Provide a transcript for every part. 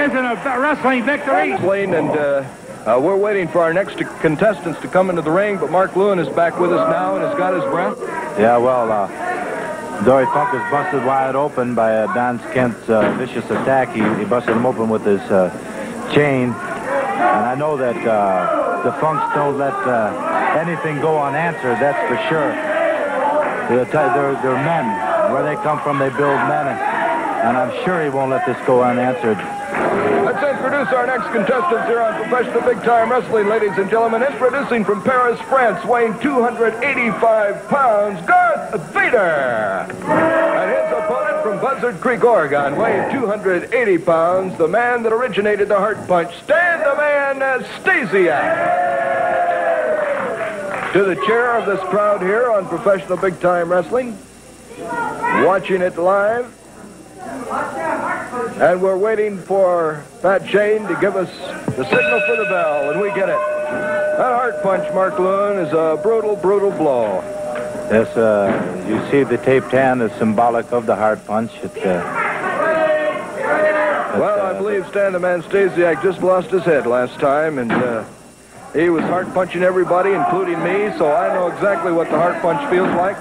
isn't a wrestling victory. Wrestling, and uh, uh, we're waiting for our next contestants to come into the ring, but Mark Lewin is back with us now and has got his breath. Yeah, well, uh, Dory Funk is busted wide open by uh, Don Kent's uh, vicious attack. He, he busted him open with his uh, chain. And I know that uh, the Funks don't let uh, anything go unanswered, that's for sure. They're, they're, they're men. Where they come from, they build men. And I'm sure he won't let this go unanswered. Let's introduce our next contestants here on Professional Big Time Wrestling, ladies and gentlemen. Introducing from Paris, France, weighing 285 pounds, Garth Vader. And his opponent from Buzzard Creek, Oregon, weighing 280 pounds, the man that originated the Heart Punch, Stan the Man Stasiak. To the chair of this crowd here on Professional Big Time Wrestling, watching it live. And we're waiting for Pat Shane to give us the signal for the bell, and we get it. That heart punch, Mark Lewin, is a brutal, brutal blow. Yes, uh, you see the taped hand is symbolic of the heart punch. It, uh, well, I believe Stan the Man Stasiak just lost his head last time, and uh, he was heart punching everybody, including me, so I know exactly what the heart punch feels like.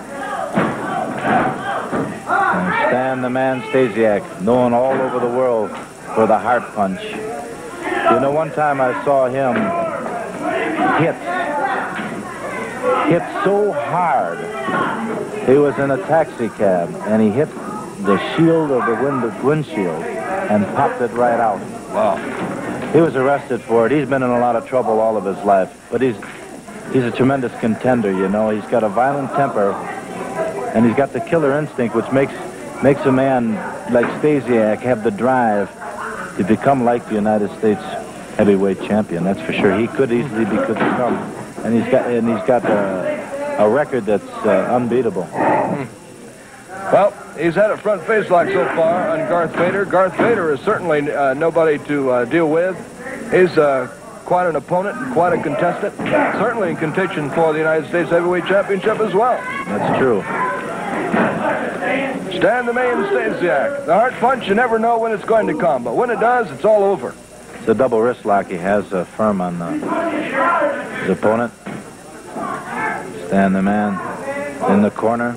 Stan the Man Stasiak, known all over the world for the heart punch. You know, one time I saw him hit, hit so hard. He was in a taxi cab, and he hit the shield of the wind windshield and popped it right out. Wow. He was arrested for it. He's been in a lot of trouble all of his life, but he's he's a tremendous contender, you know. He's got a violent temper, and he's got the killer instinct, which makes makes a man like Stasiak have the drive to become like the United States heavyweight champion. That's for sure. He could easily be could become, and he's got and he's got a, a record that's uh, unbeatable. Well, he's had a front face lock so far on Garth Vader. Garth Vader is certainly uh, nobody to uh, deal with. He's uh, quite an opponent and quite a contestant. Certainly in contention for the United States Heavyweight Championship as well. That's true. Stan the Man Stasiak. The heart punch, you never know when it's going to come, but when it does, it's all over. It's a double wrist lock he has uh, firm on uh, his opponent. Stan the Man in the corner.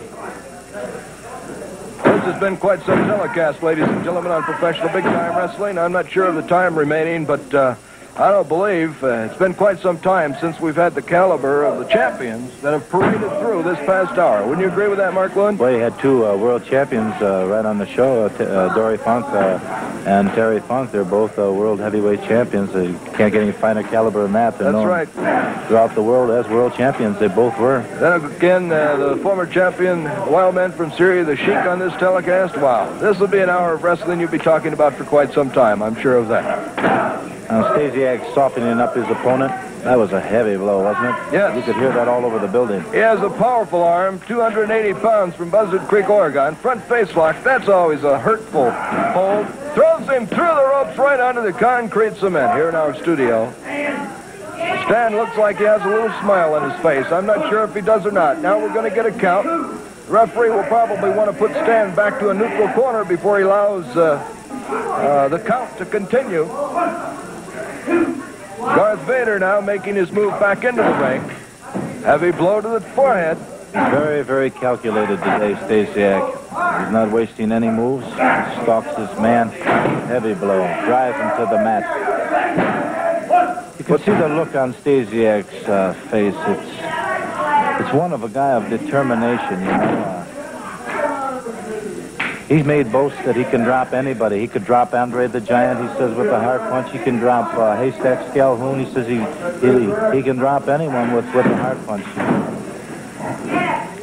This has been quite some telecast, ladies and gentlemen, on professional big time wrestling. I'm not sure of the time remaining, but uh, I don't believe uh, it's been quite some time since we've had the caliber of the champions that have paraded through this past hour. Wouldn't you agree with that, Mark Lewin? Well, you had two uh, world champions uh, right on the show, uh, Dory Funk uh, and Terry Funk. They're both uh, world heavyweight champions. you can't get any finer caliber than that. They're That's right. Throughout the world as world champions, they both were. Then again, the former champion, Wild Man from Syria, the Sheik on this telecast. Wow, this will be an hour of wrestling you'll be talking about for quite some time. I'm sure of that. And Stasiak softening up his opponent. That was a heavy blow, wasn't it? Yes. You could hear that all over the building. He has a powerful arm, 280 pounds from Buzzard Creek, Oregon. Front face lock, that's always a hurtful hold. Throws him through the ropes right onto the concrete cement here in our studio. Stan looks like he has a little smile on his face. I'm not sure if he does or not. Now we're going to get a count. The referee will probably want to put Stan back to a neutral corner before he allows uh, uh, the count to continue. Garth Vader now making his move back into the ring. Heavy blow to the forehead. Very, very calculated today, Stasiak. He's not wasting any moves. Stalks his man. Heavy blow. Drives him to the mat. You can see the look on Stasiak's uh, face. It's it's one of a guy of determination, you know. He's made boasts that he can drop anybody. He could drop Andre the Giant, he says, with a hard punch. He can drop uh, Haystack Calhoun. He says he, he, he can drop anyone with, with a hard punch.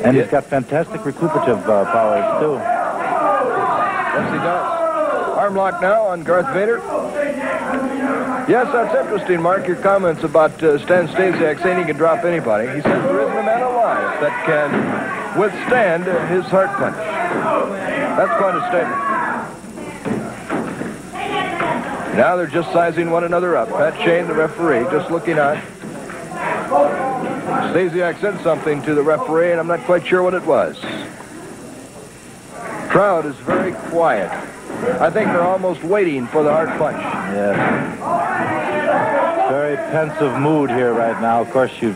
And he's got fantastic recuperative uh, powers, too. Yes, he does. Arm lock now on Garth Vader. Yes, that's interesting, Mark, your comments about uh, Stan Stasiak saying he can drop anybody. He says there isn't a man alive that can withstand his heart punch. That's quite a statement. Now they're just sizing one another up. Pat Shane, the referee, just looking on. Stasiak said something to the referee, and I'm not quite sure what it was. Crowd is very quiet. I think they're almost waiting for the hard punch. Yes. Very pensive mood here right now. Of course, you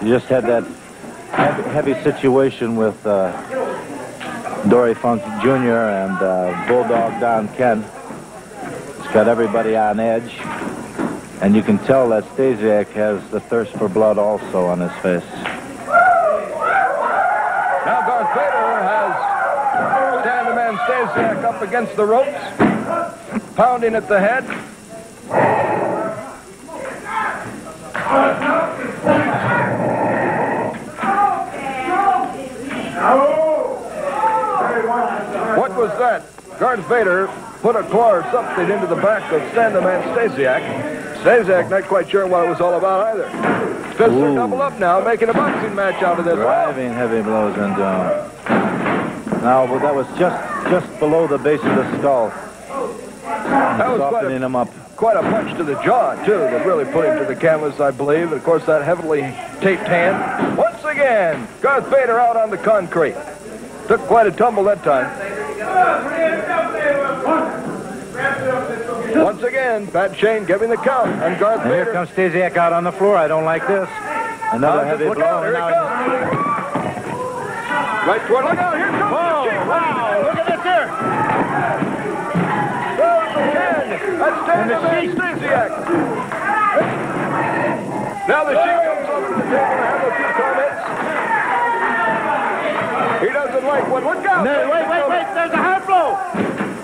you just had that heavy, heavy situation with uh, Dory Funk Jr. and uh, Bulldog Don Kent. It's got everybody on edge. And you can tell that Stasiak has the thirst for blood also on his face. Now Garth Vader has Man Stasiak up against the ropes, pounding at the head. That? Garth Vader put a claw or something into the back of Stan the Man Stasiak. Stasiak not quite sure what it was all about either. Fists are double up now, making a boxing match out of this. Driving heavy blows into him. Uh, now, well, that was just just below the base of the skull. That was Softening a, him up. quite a punch to the jaw, too, that really put him to the canvas, I believe. And, of course, that heavily taped hand. Once again, Garth Vader out on the concrete. Took quite a tumble that time. Once again, Pat Shane giving the count on Garth And here comes Stasiak out on the floor. I don't like this. Another heavy blow. out, here and he now. Right toward, look out, here comes Whoa, the wow, look at this here. That's the Stasiak. Now the Sheik comes over to the table to have a few comments. He doesn't like what. Look out! No, wait, wait, wait. There's a hard blow.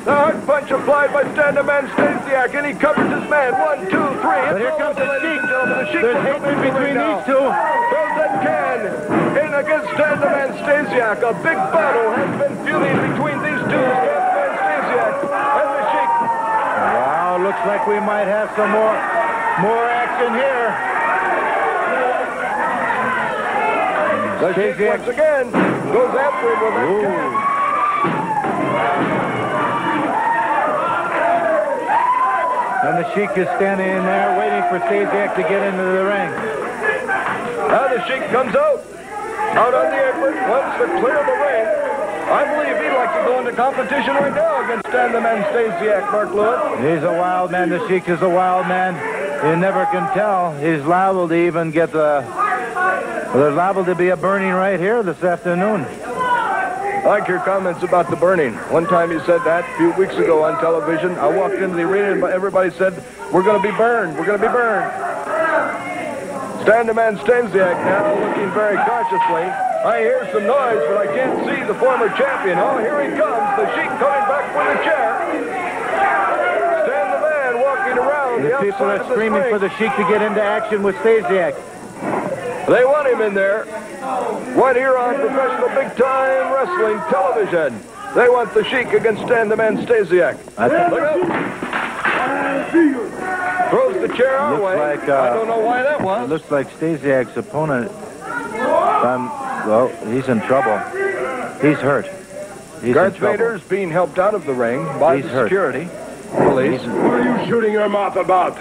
The hard punch applied by Stan Man Stasiak, and he covers his man. One, two, three. But here comes the Sheik. The Sheik There's will come hatred into the between now. these two. Throws that can in against Stan Man Stasiak. A big battle has been feuding between these two, Stan Man Stasiak and the Sheik. Wow, looks like we might have some more more action here. The Stasiak. once again goes after him with that Ooh. can. And the Sheik is standing in there waiting for Stasiak to get into the ring. Now the Sheik comes out. Out on the apron, wants to clear the ring. I believe he'd like to go into competition right now against Stan the Man Stasiak, Mark Lewin. He's a wild man. The Sheik is a wild man. You never can tell. He's liable to even get the... Well, there's liable to be a burning right here this afternoon. I like your comments about the burning. One time you said that a few weeks ago on television. I walked into the arena and everybody said, we're going to be burned. We're going to be burned. Stan the man Stasiak now looking very cautiously. I hear some noise, but I can't see the former champion. Oh, here he comes. The Sheik coming back with a chair. Stan the man walking around the, The people are of the screaming for the Sheik to get into action with Stasiak. They want him in there. Right here on professional big-time wrestling television. They want the Sheik against Stan the Man Stasiak. I think- Look out. Throws the chair our way. like, uh, I don't know why that It was. looks like Stasiak's opponent. Um, well, he's in trouble. He's hurt. He's Darth in trouble. Vader's being helped out of the ring by He's the hurt. security police. What are you shooting your mouth about?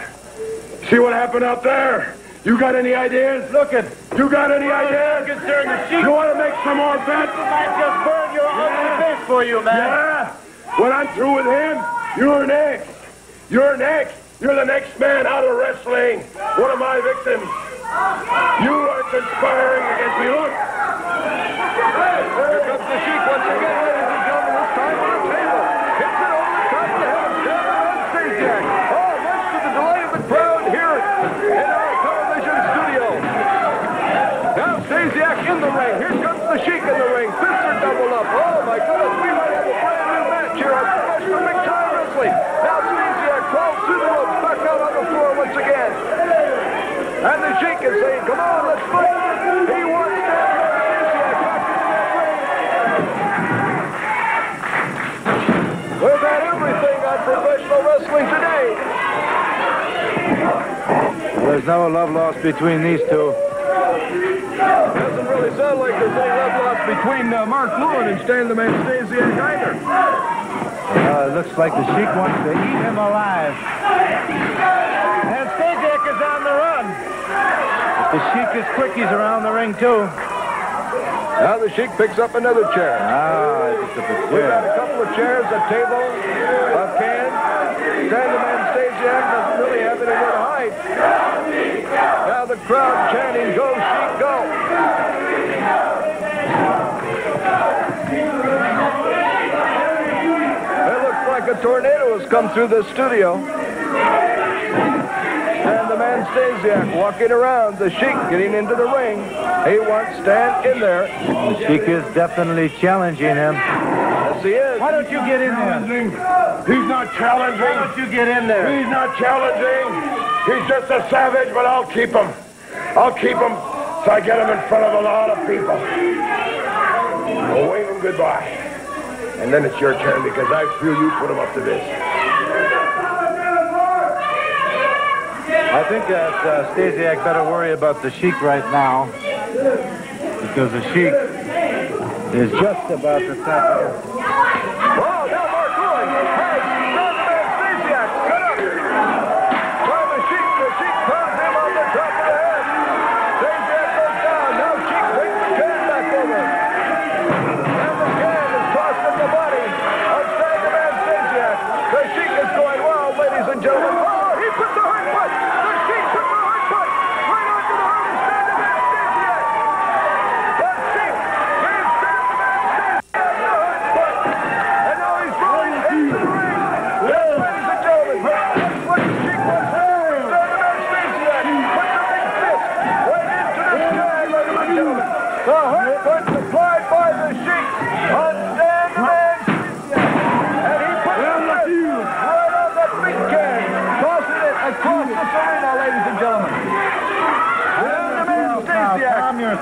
See what happened out there? You got any ideas? Look it. You got any ideas? Concerning the Sheik. You want to make some more bets? I just burned your ugly face for you, man. Yeah. When I'm through with him, you're next. You're next. You're the next man out of wrestling. One of my victims. You are conspiring against me. Look. Here comes the Sheik once again, ladies and gentlemen, this time on the table. Hits it over the top of the head of Stan the Man Stasiak. Oh, much to the delight of the crowd here in our television studio. Now Stasiak in the ring. Here comes the Sheik in the ring. Fists are doubled up. Oh, my goodness, we might have a brand new match here on Professional Big Time Wrestling. Now Stasiak crawls through the ropes, back out on the floor once again. And the Sheik is saying, come on, let's fight. He wants Stan the Man Stasiak back into that ring. We've had everything on professional wrestling today. There's no love lost between these two. Doesn't really sound like there's any love lost between uh, Mark Lewin and Stan the Man Stasiak either. Uh, looks like the Sheik wants to eat him alive. The Sheik is quick. He's around the ring, too. Now the Sheik picks up another chair. Ah, a. We've got a couple of chairs, a table, a can. Sanderman stays in, doesn't really have any good height. Now the crowd chanting, go Sheik, go. It looks like a tornado has come through the studio. And the man Stasiak walking around, the Sheik getting into the ring. He wants Stan in there. The Sheik is definitely challenging him. Yes, he is. Why don't you get in there? He's not challenging. Why don't you get in there? He's not challenging. He's just a savage, but I'll keep him. I'll keep him so I get him in front of a lot of people. I'll wave him goodbye. And then it's your turn because I feel you put him up to this. I think that uh, Stasiak better worry about the Sheik right now. Because the Sheik is just about to tap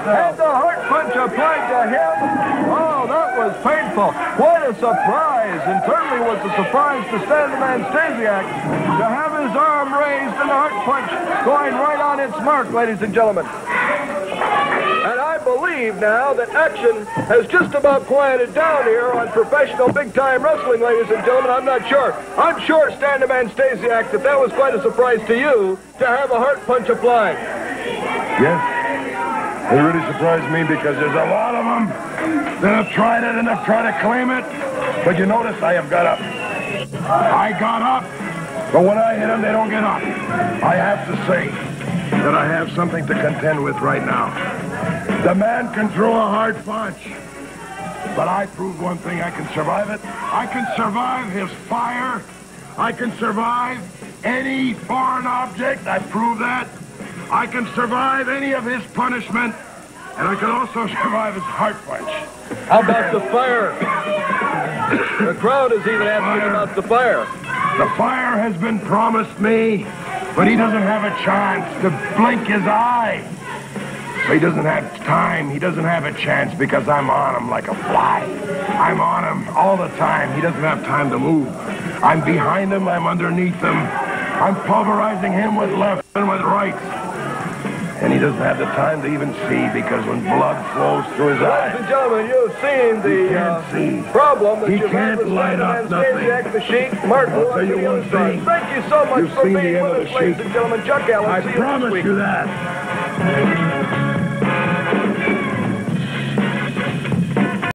Had the heart punch applied to him. Oh, that was painful. What a surprise. And certainly was a surprise to Sandman Stasiak to have his arm raised and the heart punch going right on its mark, ladies and gentlemen. And I believe now that action has just about quieted down here on professional big-time wrestling, ladies and gentlemen. I'm not sure. I'm sure, Stan the Man Stasiak, that that was quite a surprise to you to have a heart punch applied. Yes. It really surprised me because there's a lot of them that have tried it and have tried to claim it. But you notice I have got up. I got up. But when I hit them, they don't get up. I have to say that I have something to contend with right now. The man can throw a hard punch. But I proved one thing. I can survive it. I can survive his fire. I can survive any foreign object. I proved that. I can survive any of his punishment. And I can also survive his heart punch. How about the fire? the crowd is even asking about the fire. The fire has been promised me, but he doesn't have a chance to blink his eye. So he doesn't have time. He doesn't have a chance because I'm on him like a fly. I'm on him all the time. He doesn't have time to move. I'm behind him. I'm underneath him. I'm pulverizing him with left and with right. And he doesn't have the time to even see because when blood flows through his eyes. Ladies and gentlemen, you've seen the He uh, see. problem that He you've can't with light up nothing. The Sheik, Mark I'll tell you one thing. Thank you so much You've for being with us, ladies and gentlemen. Chuck Allen, I see you next week. you that.